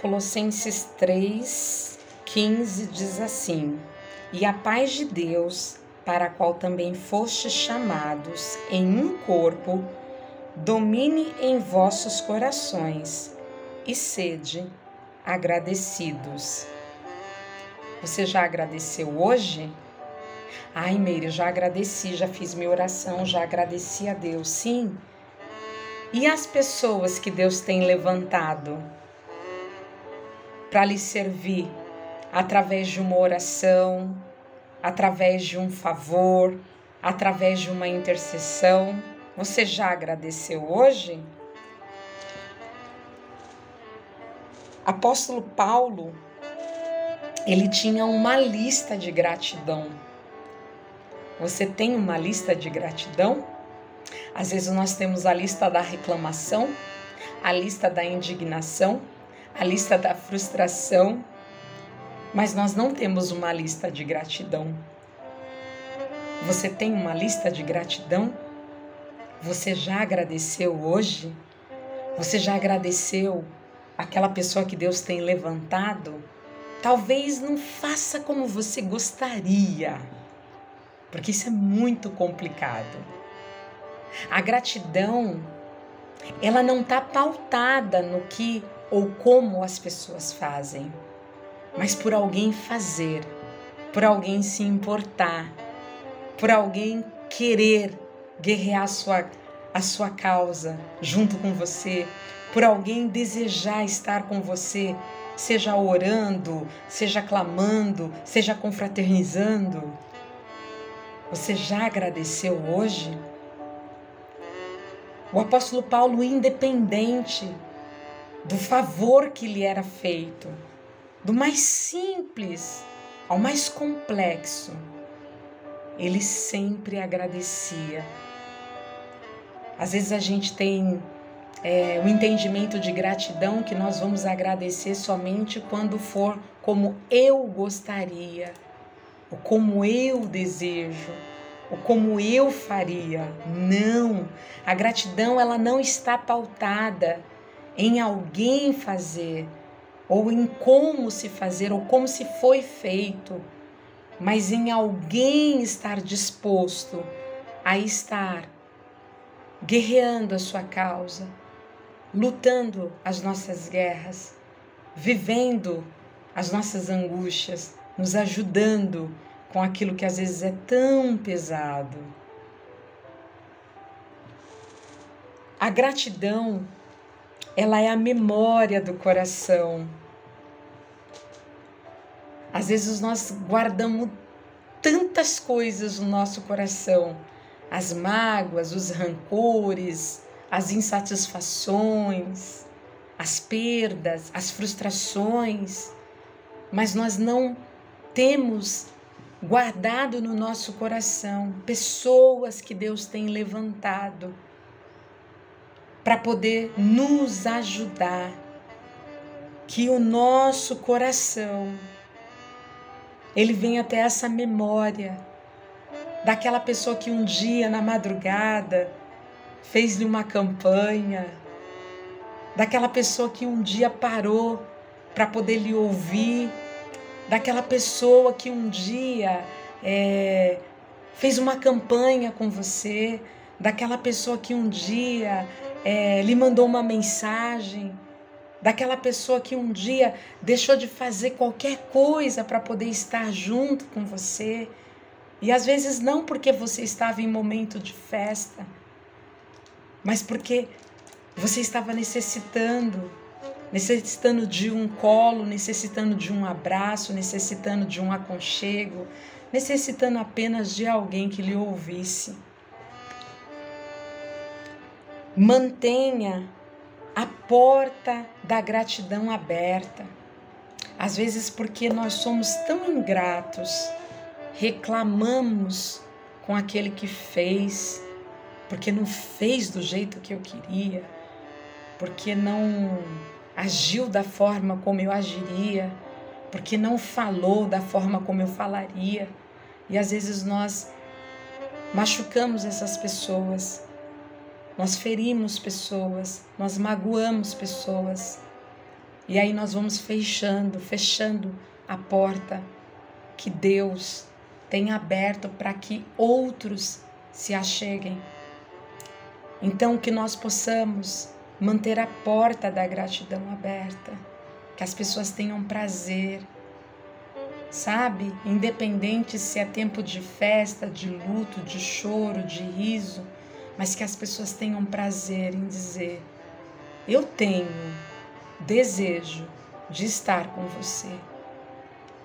Colossenses 3, 15 diz assim: E a paz de Deus, para a qual também fostes chamados em um corpo, domine em vossos corações e sede agradecidos. Você já agradeceu hoje? Ai, Meire, já agradeci, já fiz minha oração, já agradeci a Deus. Sim. E as pessoas que Deus tem levantado para lhe servir através de uma oração, através de um favor, através de uma intercessão? Você já agradeceu hoje? Apóstolo Paulo, ele tinha uma lista de gratidão. Você tem uma lista de gratidão? Às vezes nós temos a lista da reclamação, a lista da indignação, a lista da frustração, mas nós não temos uma lista de gratidão. Você tem uma lista de gratidão? Você já agradeceu hoje? Você já agradeceu aquela pessoa que Deus tem levantado? Talvez não faça como você gostaria, porque isso é muito complicado. A gratidão, ela não está pautada no que ou como as pessoas fazem, mas por alguém fazer, por alguém se importar, por alguém querer guerrear a sua, a sua causa junto com você, por alguém desejar estar com você, seja orando, seja clamando, seja confraternizando. Você já agradeceu hoje? O apóstolo Paulo, independente do favor que lhe era feito, do mais simples ao mais complexo, ele sempre agradecia às vezes a gente tem é, o entendimento de gratidão que nós vamos agradecer somente quando for como eu gostaria, ou como eu desejo, ou como eu faria. Não, a gratidão ela não está pautada em alguém fazer, ou em como se fazer, ou como se foi feito, mas em alguém estar disposto a estar guerreando a sua causa, lutando as nossas guerras, vivendo as nossas angústias, nos ajudando com aquilo que às vezes é tão pesado. A gratidão, ela é a memória do coração. Às vezes nós guardamos tantas coisas no nosso coração. As mágoas, os rancores, as insatisfações, as perdas, as frustrações, mas nós não temos guardado no nosso coração pessoas que Deus tem levantado para poder nos ajudar, que o nosso coração ele venha até essa memória daquela pessoa que um dia na madrugada fez-lhe uma campanha, daquela pessoa que um dia parou para poder lhe ouvir, daquela pessoa que um dia é, fez uma campanha com você, daquela pessoa que um dia é, lhe mandou uma mensagem, daquela pessoa que um dia deixou de fazer qualquer coisa para poder estar junto com você. E às vezes não porque você estava em momento de festa, mas porque você estava necessitando, necessitando de um colo, necessitando de um abraço, necessitando de um aconchego, necessitando apenas de alguém que lhe ouvisse. Mantenha a porta da gratidão aberta. Às vezes, porque nós somos tão ingratos reclamamos com aquele que fez, porque não fez do jeito que eu queria, porque não agiu da forma como eu agiria, porque não falou da forma como eu falaria. E às vezes nós machucamos essas pessoas, nós ferimos pessoas, nós magoamos pessoas. E aí nós vamos fechando, fechando a porta que Deus tem aberto para que outros se acheguem. Então, que nós possamos manter a porta da gratidão aberta, que as pessoas tenham prazer, sabe? Independente se é tempo de festa, de luto, de choro, de riso, mas que as pessoas tenham prazer em dizer: Eu tenho desejo de estar com você.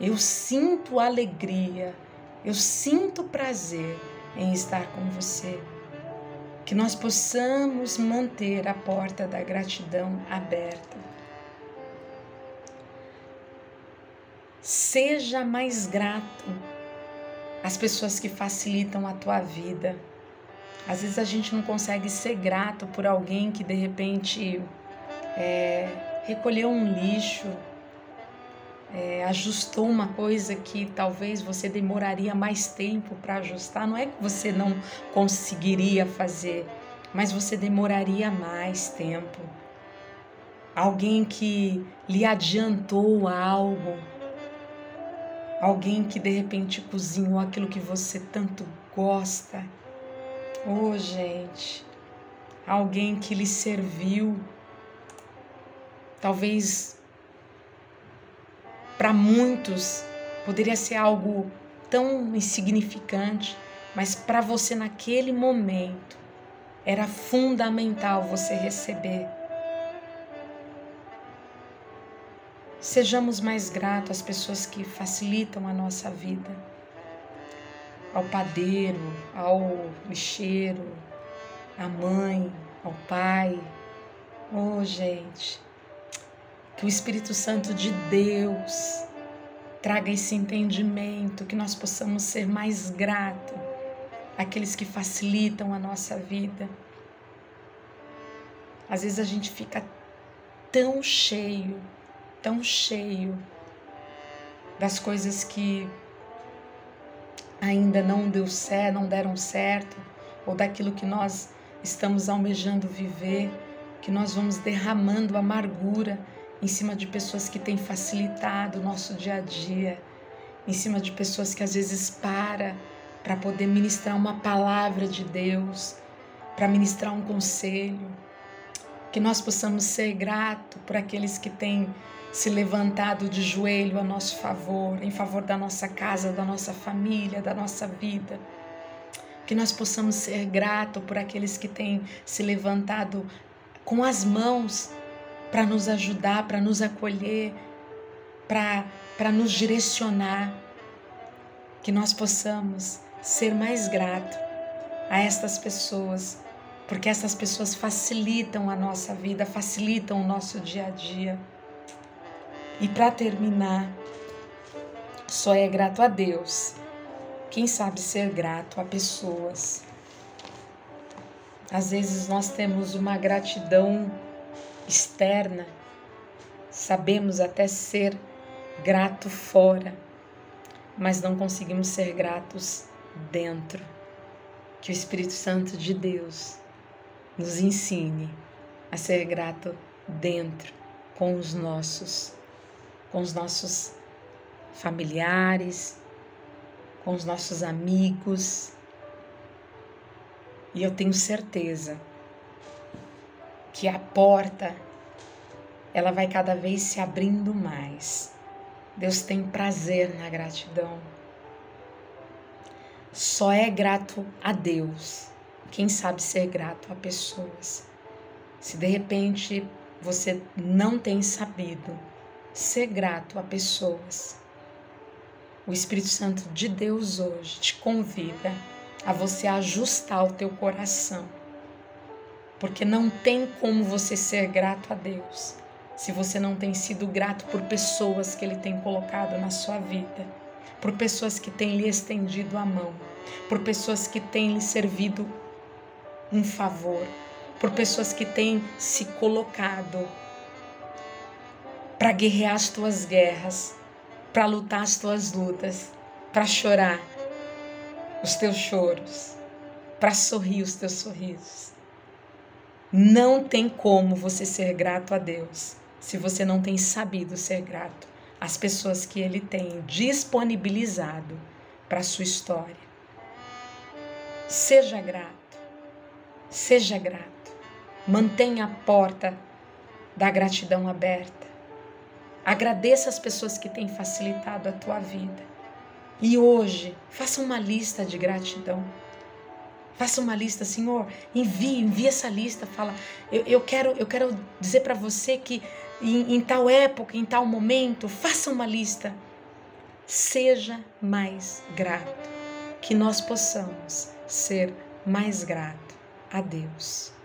Eu sinto alegria, eu sinto prazer em estar com você. Que nós possamos manter a porta da gratidão aberta. Seja mais grato às pessoas que facilitam a tua vida. Às vezes a gente não consegue ser grato por alguém que de repente é, recolheu um lixo, é, ajustou uma coisa que talvez você demoraria mais tempo para ajustar. Não é que você não conseguiria fazer, mas você demoraria mais tempo. Alguém que lhe adiantou algo, alguém que de repente cozinhou aquilo que você tanto gosta. Oh, gente, alguém que lhe serviu. Talvez para muitos poderia ser algo tão insignificante, mas para você naquele momento era fundamental você receber. Sejamos mais gratos às pessoas que facilitam a nossa vida, ao padeiro, ao lixeiro, à mãe, ao pai. Oh, gente, que o Espírito Santo de Deus traga esse entendimento, que nós possamos ser mais gratos àqueles que facilitam a nossa vida. Às vezes a gente fica tão cheio, tão cheio das coisas que ainda não deu certo, não deram certo, ou daquilo que nós estamos almejando viver, que nós vamos derramando amargura em cima de pessoas que têm facilitado o nosso dia a dia, em cima de pessoas que às vezes para para poder ministrar uma palavra de Deus, para ministrar um conselho. Que nós possamos ser gratos por aqueles que têm se levantado de joelho a nosso favor, em favor da nossa casa, da nossa família, da nossa vida. Que nós possamos ser gratos por aqueles que têm se levantado com as mãos para nos ajudar, para nos acolher, para nos direcionar. Que nós possamos ser mais gratos a estas pessoas, porque essas pessoas facilitam a nossa vida, facilitam o nosso dia a dia. E para terminar, só é grato a Deus. Quem sabe ser grato a pessoas. Às vezes nós temos uma gratidão externa, sabemos até ser grato fora, mas não conseguimos ser gratos dentro. Que o Espírito Santo de Deus nos ensine a ser grato dentro com os nossos, com os nossos familiares, com os nossos amigos. E eu tenho certeza que a porta ela vai cada vez se abrindo mais. Deus tem prazer na gratidão. Só é grato a Deus quem sabe ser grato a pessoas. Se de repente você não tem sabido ser grato a pessoas, o Espírito Santo de Deus hoje te convida a você ajustar o teu coração porque não tem como você ser grato a Deus se você não tem sido grato por pessoas que Ele tem colocado na sua vida, por pessoas que têm lhe estendido a mão, por pessoas que têm lhe servido um favor, por pessoas que têm se colocado para guerrear as tuas guerras, para lutar as tuas lutas, para chorar os teus choros, para sorrir os teus sorrisos. Não tem como você ser grato a Deus se você não tem sabido ser grato às pessoas que ele tem disponibilizado para a sua história. Seja grato, seja grato. Mantenha a porta da gratidão aberta. Agradeça as pessoas que têm facilitado a tua vida. E hoje, faça uma lista de gratidão. Faça uma lista, Senhor, envie, envie essa lista, fala, eu, eu quero, eu quero dizer para você que em, em tal época, em tal momento, faça uma lista. Seja mais grato, que nós possamos ser mais grato a Deus.